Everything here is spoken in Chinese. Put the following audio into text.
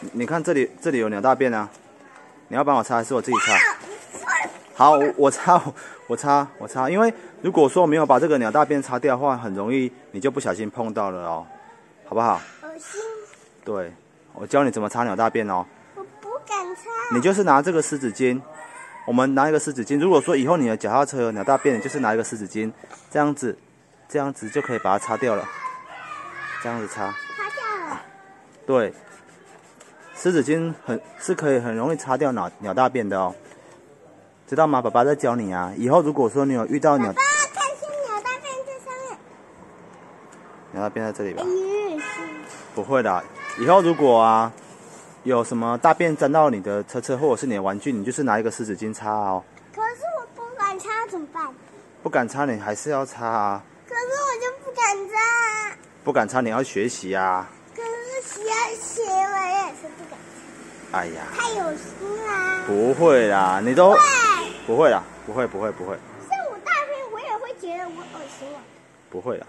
你你看这里这里有鸟大便啊，你要帮我擦还是我自己擦？好，我我擦我擦我擦，因为如果说我没有把这个鸟大便擦掉的话，很容易你就不小心碰到了哦，好不好？恶心，对，我教你怎么擦鸟大便哦。我不敢擦。你就是拿这个湿纸巾，我们拿一个湿纸巾。如果说以后你的脚踏车有鸟大便，你就是拿一个湿纸巾，这样子，这样子就可以把它擦掉了。这样子擦，擦掉了。对，湿纸巾很是可以很容易擦掉鸟鸟大便的哦，知道吗？爸爸在教你啊。以后如果说你有遇到鸟爸，看见鸟大便在上面。鸟大便在这里吧不会的，以后如果啊有什么大便沾到你的车车或者是你的玩具，你就是拿一个湿纸巾擦哦。可是我不敢擦怎么办？不敢擦你还是要擦啊，可是我就不敢擦。不敢擦你要学习啊。可是写写我也是不敢，哎呀，太有心啦。不会啦，你都对，不会啦，不会不会不会像我大便我也会觉得我恶心啊。不会啦。